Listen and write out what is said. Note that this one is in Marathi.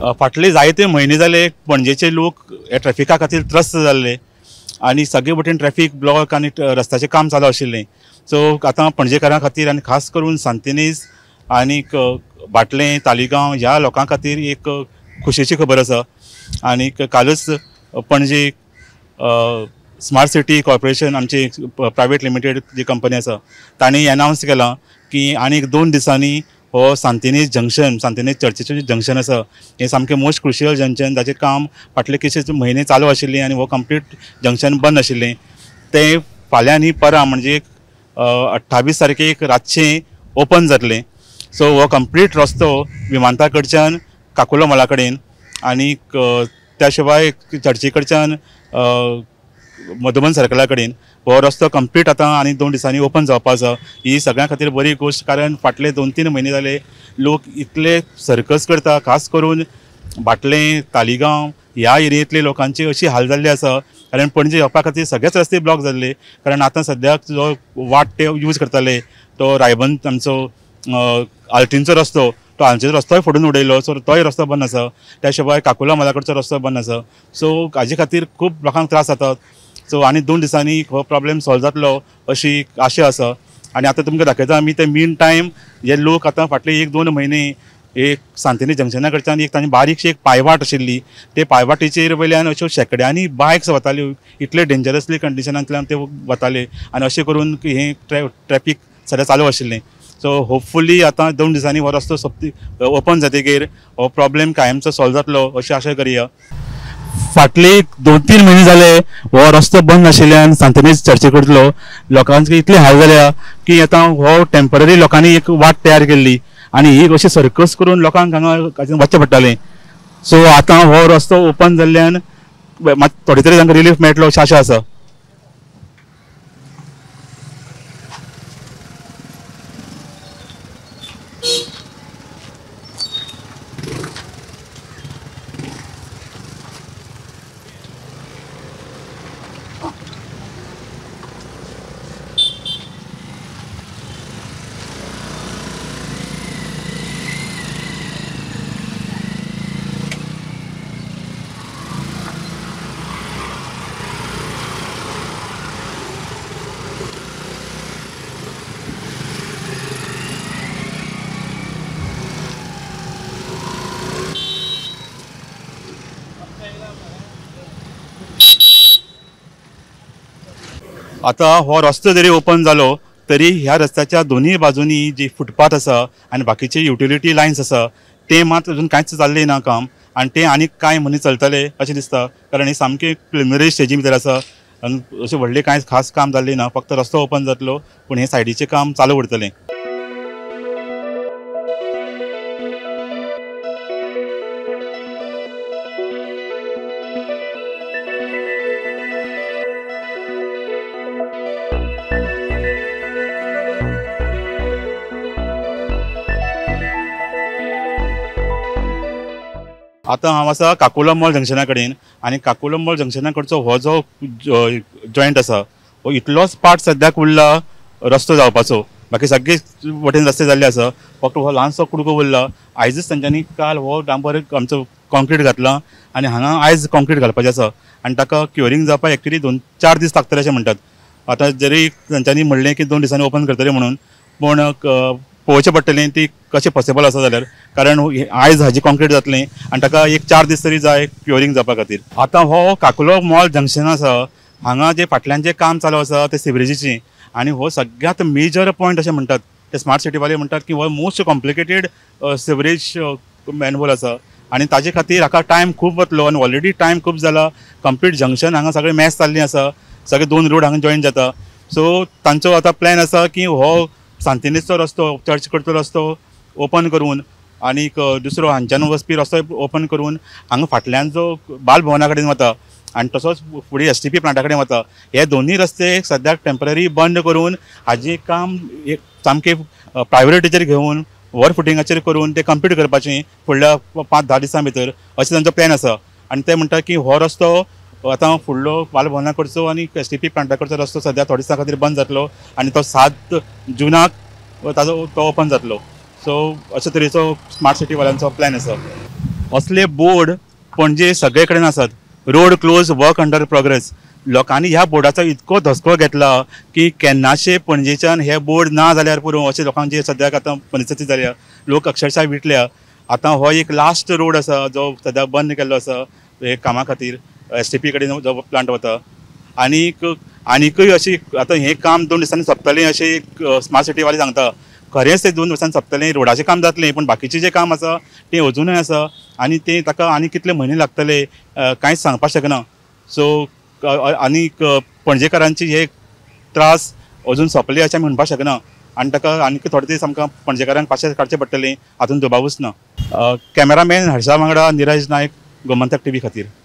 फाटले जायते म्हयने जाले पणजेचे लोक ह्या ट्रॅफिका खातीर त्रस्त जाल्ले आनी सगळे वटेन ट्रॅफिक ब्लॉक आनी रस्त्याचें काम चालू आशिल्लें. सो आतां पणजेकारां खातीर आनी खास करून सांतिनेज आनीक बाटलें तालिगांव ह्या लोकां खातीर एक खोशयेची खबर आसा. आनीक कालच पणजे स्मार्ट सिटी कॉर्पोरेशन आमची प्रायवेट लिमिटेड जी कंपनी आसा तांणी अनावन्स केलां की आनीक दोन दिसांनी हो सांतिनेज जंक्शन सांतिनेज चर्चीचें जें जंक्शन आसा हें सामकें मोस्ट क्रुशियल जंक्शन ताचें काम फाटले कितलेशे म्हयने चालू आशिल्लें आनी हो कंप्लीट जंक्शन बंद आशिल्लें तें फाल्यां न्ही परां म्हणजे अठ्ठावीस तारखेक रातचें ओपन जातलें सो हो कंप्लीट रस्तो विमानतळा कडच्यान काकुलो मॉला कडेन आनीक त्या शिवाय चर्ची कडच्यान मधुबन सर्कला कडेन हो रस्तो कंप्लीट आतां आनी दोन दिसांनी ओपन जावपा आसा ही सगळ्यां खातीर बरी गोश्ट कारण फाटले दोन तीन म्हयने जाले लोक इतले सर्कस करता खास करून बाटलें तालिगांव ह्या एरियेंतले लोकांचे अशी हाल जाल्ली आसा कारण पणजे येवपा खातीर सगळेच रस्ते ब्लॉक जाल्ले कारण आतां सद्याक जो वाट ते यूज करताले तो रायबंद आमचो आल्टींचो रस्तो तो हांचो रस्तोय फोडून उडयलो सो तोय रस्तो बंद आसा. त्या शिवाय काकुला मलाकडचो रस्तो बंद आसा. सो हाजे खातीर खूब लोकांक त्रास जातात. सो आनी दोन दिसांनी हो प्रॉब्लेम सॉल्व जातलो अशी आशा आसा आनी आतां तुमकां दाखयता आमी ते मीन टायम हे लोक आतां फाटले एक दोन म्हयने एक सांतिनी जंक्शना कडच्यान एक तांची बारीकशी एक पायवाट आशिल्ली ते पायवाटीचेर वयल्यान अश्यो शेकड्यांनी बायक्स वताल्यो इतले डेंजरसली कंडिशनांतल्यान ते वताले. आनी अशें करून हें ट्रॅ ट्रॅफीक सद्या चालू आशिल्लें सो होपफुली आतां दोन दिसांनी हो रस्तो सोंपती ओपन जातकीर हो प्रॉब्लेम कायमचो सॉल्व जातलो अशी आशा करया. फाटले दोन तीन म्हयने जाले हो रस्तो बंद आशिल्ल्यान सांतनेज चर्चे करतलो लोकांचे इतले हाल जाल्या की आतां हो टेंपररी लोकांनी एक वाट तयार केल्ली आनी ही अशी सर्कस करून लोकांक हांगा वचचें पडटालें सो आतां हो रस्तो ओपन जाल्ल्यान मात थोडे तरी तांकां रिलीफ मेळटलो अशें आशा आसा आतां हो रस्तो जरी ओपन जालो तरी ह्या रस्त्याच्या दोनूय बाजूनी जी फुटपाथ आसा आनी बाकीचे युटिलिटी लायन्स आसा ते मात अजून कांयच जाल्लें ना काम. आनी ते आनीक कांय म्हयने चलतले अशें दिसता. कारण हे सामके प्रिलिमिनरी स्टेजी भितर आसा आनी अशें व्हडलें कांय खास काम जाल्लें ना फक्त रस्तो ओपन जातलो पूण हे सायडीचें काम चालू उरतलें. आतां हांव आसा काकुलम मॉल जंक्शना कडेन आनी काकुलम मॉल जंक्शना कडचो हो जो जॉयंट आसा हो इतलोच पार्ट सद्याक उरला रस्तो जावपाचो. बाकी सगळे वटेन रस्ते जाल्ले आसा. फक्त हो ल्हानसो कुडको उरला. आयजच तांच्यांनी काल हो डांबर आमचो कॉन्क्रीट घातला आनी हांगा आयज कॉन्क्रीट घालपाचें आसा. आनी ताका क्युअरिंग जावपाक एक्चुली दोन चार दीस लागतले अशें म्हणटात आतां जरी तांच्यांनी म्हणलें की दोन दिसांनी ओपन करतले म्हणून पूण पळोवचें पडटलें ती कशें पॉसिबल आसा जाल्यार कारण आयज हाजी कॉन्क्रीट जातलें आनी ताका एक चार दीस तरी जाय क्युअरिंग जावपा खातीर. आतां हो काकुलो मॉल जंक्शन आसा हांगा जे फाटल्यान जें काम चालू आसा ते सिवरेजीचें आनी हो सगळ्यांत मेजर पॉयंट अशें म्हणटात ते स्मार्ट सिटीवाले म्हणटात की हो मोस्ट कॉम्प्लिकेटेड सिवरेज मॅनहोल आसा. आनी ताजे खातीर हाका टायम खूब वतलो आनी ऑलरेडी टायम खूब जाला. कंप्लीट जंक्शन हांगा सगळें मॅच जाल्लीं आसा. सगळे दोन रोड हांगा जॉईन जाता. सो तांचो आतां प्लॅन आसा की हो सांतिनेजचो रस्तो चर्च कडचो रस्तो ओपन करून आनीक दुसरो हांच्यान वचपी रस्तो ओपन करून हांगा फाटल्यान जो बालभवना कडेन वता आनी तसोच फुडें एस टी पी प्लांटा कडेन वता. हे दोनूय रस्ते सद्याक टेंपररी बंद करून हाजें काम एक सामकें प्रायोरिटीचेर घेवन वर फुटिंगाचेर करून ते कंप्लीट करपाचें फुडल्या पांच धा दिसां भितर अशें तांचो प्लॅन आसा आनी ते म्हणटा की हो रस्तो हो, आतां फुडलो बालभवना कडचो आनी एस टी पी प्लांटा कडचो रस्तो सद्या थोडे दिसां खातीर बंद जातलो आनी तो सात जुनाक ताजो तो ओपन जातलो. सो अशे तरेचो स्मार्ट सिटी वाल्यांचो प्लॅन आसा. असले बोर्ड पणजे सगळे कडेन आसात. Road close work under progress लोकांनी ह्या बोर्डाचो इतको धसको घेतला की केन्नाशे पणजेच्यान हे बोर्ड ना जाल्यार पुरो अशें लोकांची सद्याक आतां परिस्थिती जाल्या लोक अक्षरशः विटल्या. आतां हो एक लास्ट रोड आसा जो सद्याक बंद केल्लो आसा हे कामा खातीर. एस टी पी कडेन जो प्लांट वता आनीक आनीकय अशी आतां हें काम दोन दिसांनी सोंपतलें अशें एक स्मार्ट सिटीवाले सांगता. खरेंच तें दोन दिसांनी सोंपतलें रोडाचें काम जातलें पूण बाकीचें जें काम आसा तें अजुनूय आसा आनी तें ताका आनी कितले म्हयने लागतले कांयच सांगपाक शकना सो आनीक पणजेकारांची हे त्रास अजून सोंपले अशें म्हणपाक शकना आनी ताका आनीक थोडे दीस आमकां पणजेकारांक पाशें काडचें पडटलें हातून दुबावूच ना कॅमेरामॅन हर्षा वांगडा निरज नायक गोमंतक टी व्ही खातीर.